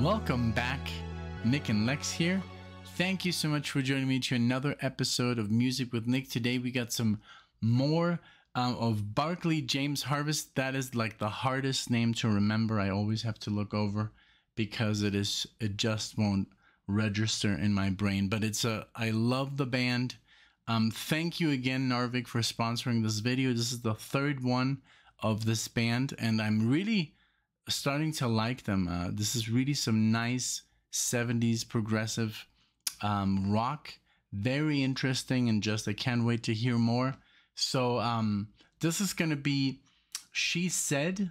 Welcome back. Nick and Lex here. Thank you so much for joining me to another episode of Music with Nick. Today we got some more um, of Barclay James Harvest. That is like the hardest name to remember. I always have to look over because it is it just won't register in my brain. But it's a I love the band. Um, thank you again, Narvik, for sponsoring this video. This is the third one of this band, and I'm really starting to like them. Uh, this is really some nice 70s progressive um, rock. Very interesting, and just I can't wait to hear more. So, um, this is going to be She Said,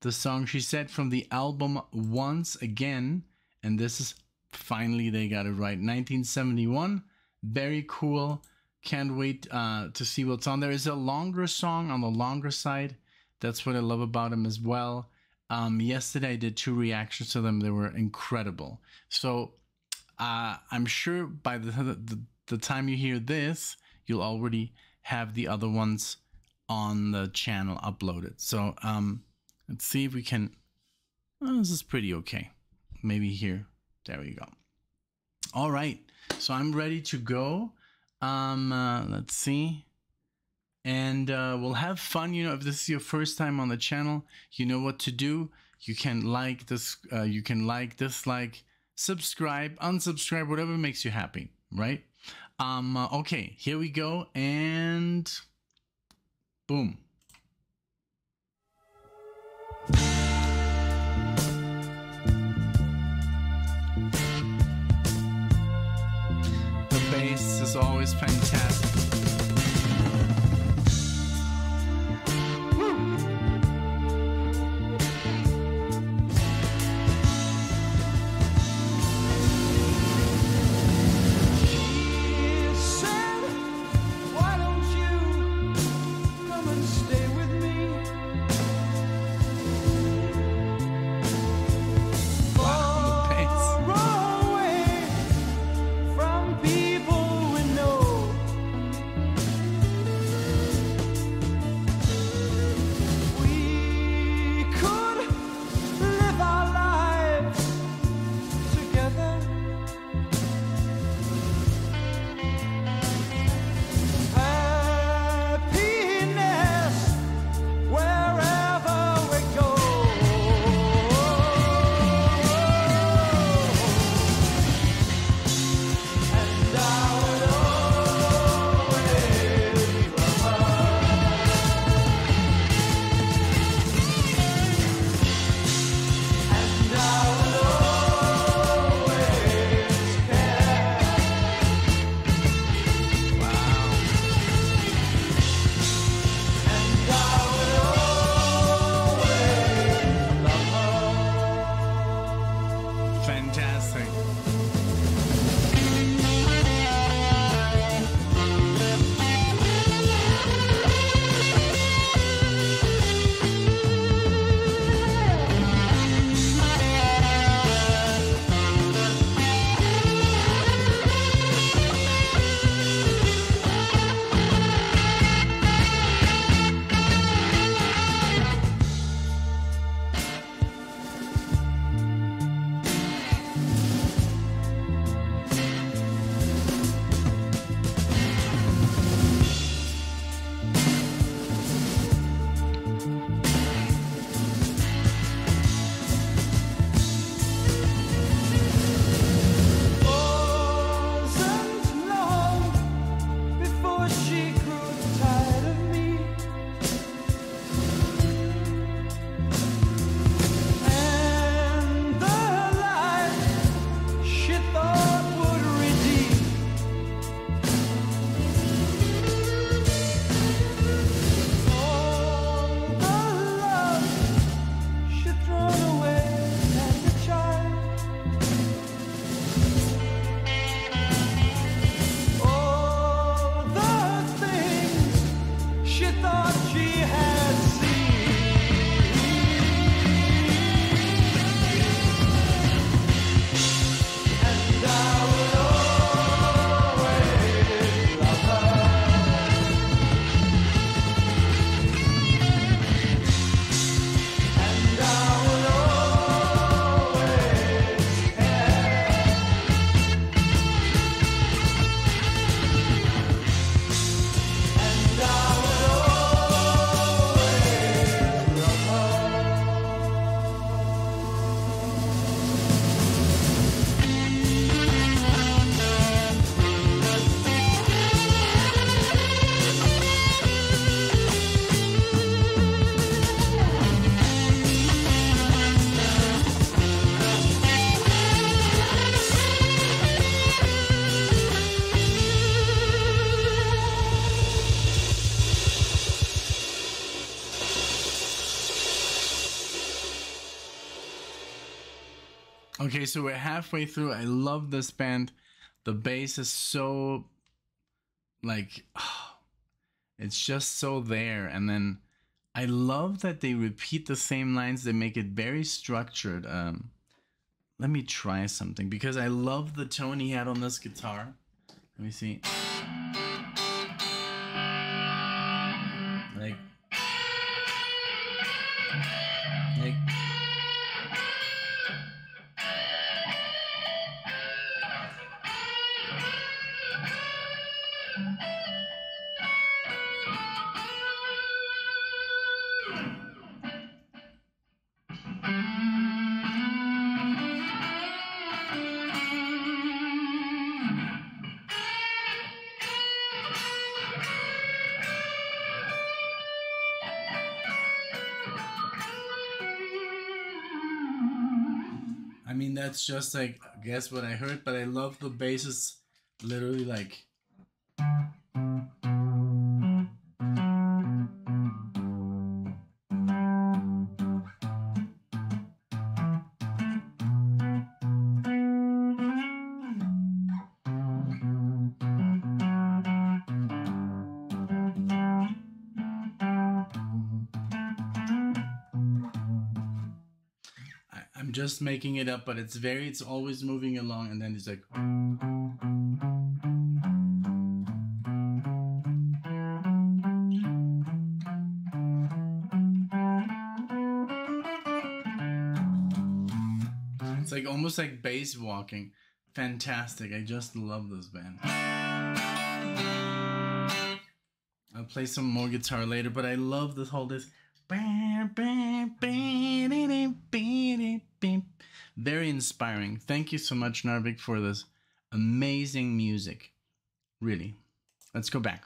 the song She Said from the album Once Again. And this is finally, they got it right. 1971. Very cool. Can't wait uh, to see what's on there. Is a longer song on the longer side. That's what I love about them as well. Um, yesterday I did two reactions to them. They were incredible. So uh, I'm sure by the, the the time you hear this, you'll already have the other ones on the channel uploaded. So um, let's see if we can. Oh, this is pretty okay. Maybe here. There we go. All right. So I'm ready to go. Um, uh, let's see and uh, we'll have fun. You know, if this is your first time on the channel, you know what to do. You can like this, uh, you can like, dislike, subscribe, unsubscribe, whatever makes you happy, right? Um, uh, okay, here we go, and boom. The bass is always fantastic. So we're halfway through. I love this band. The bass is so like it's just so there and then I love that they repeat the same lines. They make it very structured. Um let me try something because I love the tone he had on this guitar. Let me see. That's just like guess what I heard, but I love the bass is literally like. Just making it up, but it's very, it's always moving along, and then it's like. It's like almost like bass walking. Fantastic. I just love this band. I'll play some more guitar later, but I love this whole this. Very inspiring. Thank you so much, Narvik, for this amazing music. Really. Let's go back.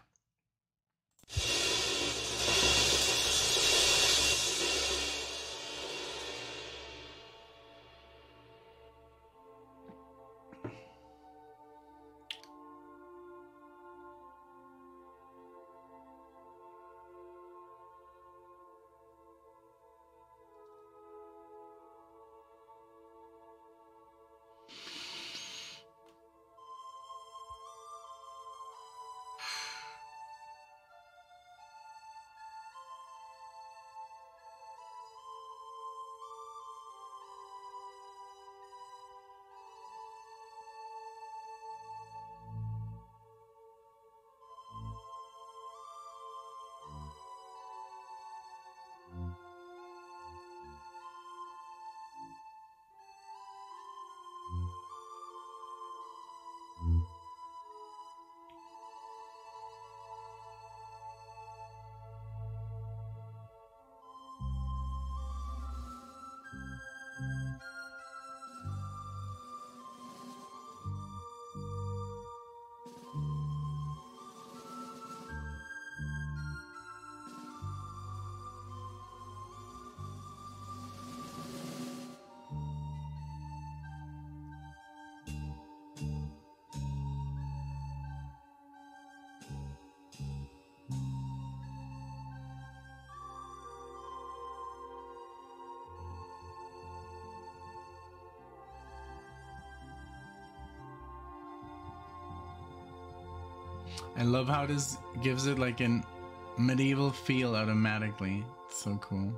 I love how this gives it like an medieval feel automatically. It's so cool.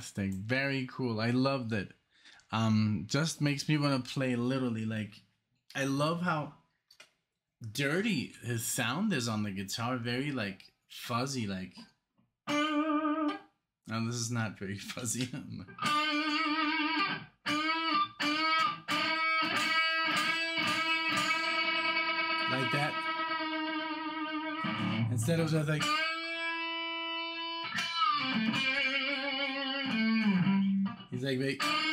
Fantastic. Very cool. I loved it. Um, just makes me want to play literally. Like, I love how dirty his sound is on the guitar. Very like fuzzy. Like, no, this is not very fuzzy. like that. Instead of just like. He's like,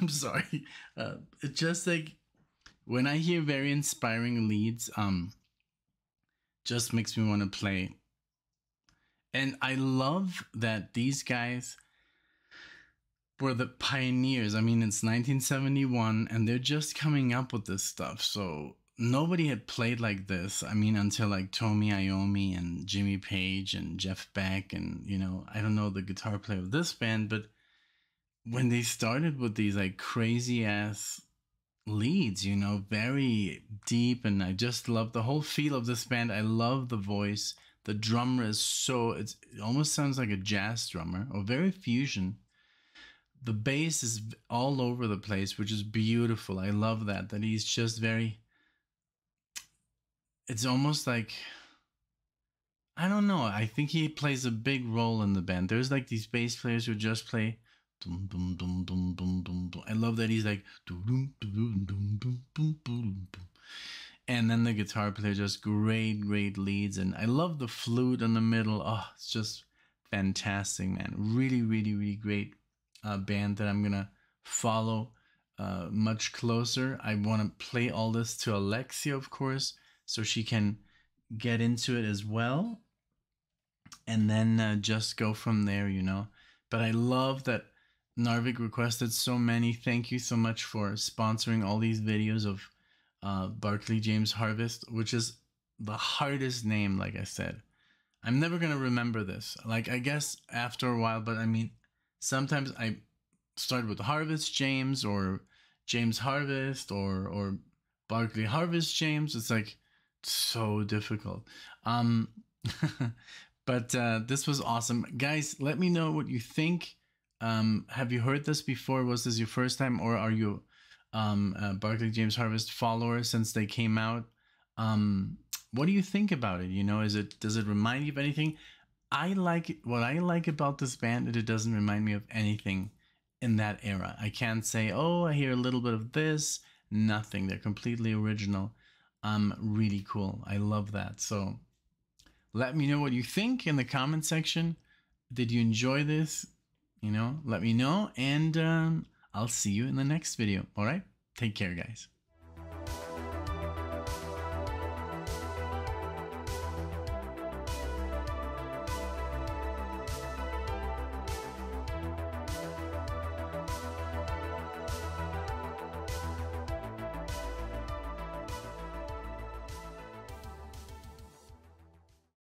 I'm sorry. Uh, just like when I hear very inspiring leads, um, just makes me want to play. And I love that these guys were the pioneers. I mean, it's 1971 and they're just coming up with this stuff. So nobody had played like this. I mean, until like Tony Iommi and Jimmy Page and Jeff Beck and, you know, I don't know the guitar player of this band, but when they started with these like crazy ass leads, you know, very deep. And I just love the whole feel of this band. I love the voice. The drummer is so, it almost sounds like a jazz drummer or very fusion. The bass is all over the place, which is beautiful. I love that, that he's just very, it's almost like, I don't know. I think he plays a big role in the band. There's like these bass players who just play Dum, dum, dum, dum, dum, dum, dum. I love that he's like, and then the guitar player just great, great leads. And I love the flute in the middle. Oh, it's just fantastic, man. Really, really, really great uh, band that I'm going to follow uh, much closer. I want to play all this to Alexia, of course, so she can get into it as well. And then uh, just go from there, you know. But I love that Narvik requested so many. Thank you so much for sponsoring all these videos of uh, Barclay James Harvest, which is the hardest name, like I said. I'm never going to remember this. Like, I guess after a while, but I mean, sometimes I start with Harvest James or James Harvest or, or Barclay Harvest James. It's like so difficult. Um, but uh, this was awesome. Guys, let me know what you think um, have you heard this before? Was this your first time, or are you um, Barclay James Harvest follower since they came out? Um, what do you think about it? You know, is it does it remind you of anything? I like what I like about this band that it doesn't remind me of anything in that era. I can't say, oh, I hear a little bit of this. Nothing. They're completely original. Um, really cool. I love that. So let me know what you think in the comment section. Did you enjoy this? You know, let me know and um, I'll see you in the next video. All right. Take care, guys.